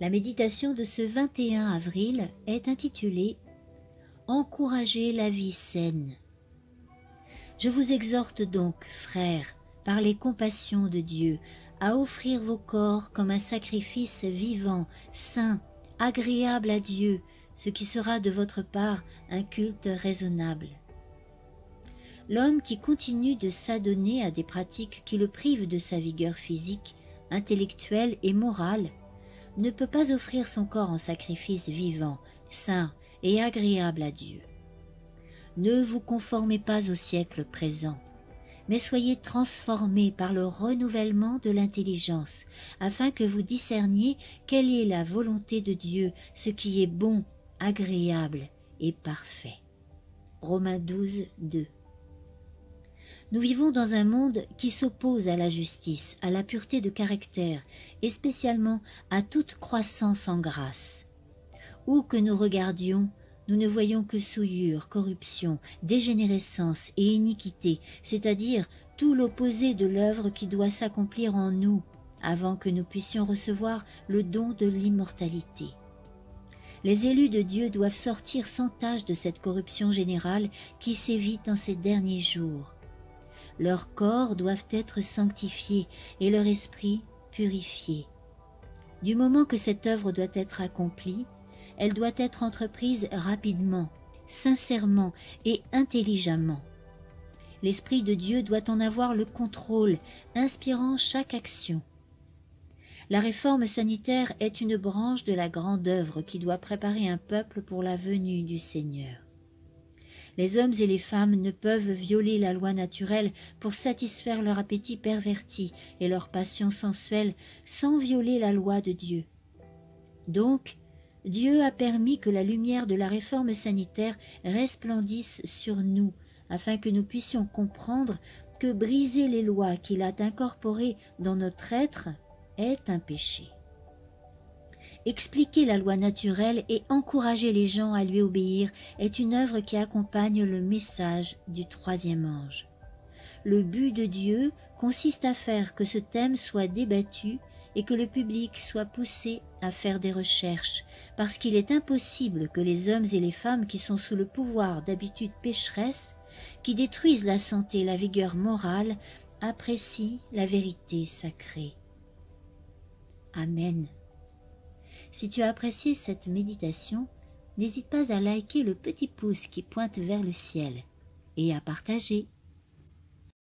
La méditation de ce 21 avril est intitulée Encourager la vie saine. Je vous exhorte donc, frères, par les compassions de Dieu, à offrir vos corps comme un sacrifice vivant, saint, agréable à Dieu, ce qui sera de votre part un culte raisonnable. L'homme qui continue de s'adonner à des pratiques qui le privent de sa vigueur physique, intellectuelle et morale, ne peut pas offrir son corps en sacrifice vivant, saint et agréable à Dieu. Ne vous conformez pas au siècle présent, mais soyez transformés par le renouvellement de l'intelligence, afin que vous discerniez quelle est la volonté de Dieu, ce qui est bon, agréable et parfait. Romains 12, 2. Nous vivons dans un monde qui s'oppose à la justice, à la pureté de caractère et spécialement à toute croissance en grâce. Où que nous regardions, nous ne voyons que souillure, corruption, dégénérescence et iniquité, c'est-à-dire tout l'opposé de l'œuvre qui doit s'accomplir en nous avant que nous puissions recevoir le don de l'immortalité. Les élus de Dieu doivent sortir sans tâche de cette corruption générale qui sévit dans ces derniers jours. Leurs corps doivent être sanctifiés et leur esprit purifié. Du moment que cette œuvre doit être accomplie, elle doit être entreprise rapidement, sincèrement et intelligemment. L'Esprit de Dieu doit en avoir le contrôle, inspirant chaque action. La réforme sanitaire est une branche de la grande œuvre qui doit préparer un peuple pour la venue du Seigneur. Les hommes et les femmes ne peuvent violer la loi naturelle pour satisfaire leur appétit perverti et leur passion sensuelle sans violer la loi de Dieu. Donc, Dieu a permis que la lumière de la réforme sanitaire resplendisse sur nous, afin que nous puissions comprendre que briser les lois qu'il a incorporées dans notre être est un péché. Expliquer la loi naturelle et encourager les gens à lui obéir est une œuvre qui accompagne le message du troisième ange. Le but de Dieu consiste à faire que ce thème soit débattu et que le public soit poussé à faire des recherches, parce qu'il est impossible que les hommes et les femmes qui sont sous le pouvoir d'habitudes pécheresses, qui détruisent la santé et la vigueur morale, apprécient la vérité sacrée. Amen. Si tu as apprécié cette méditation, n'hésite pas à liker le petit pouce qui pointe vers le ciel et à partager.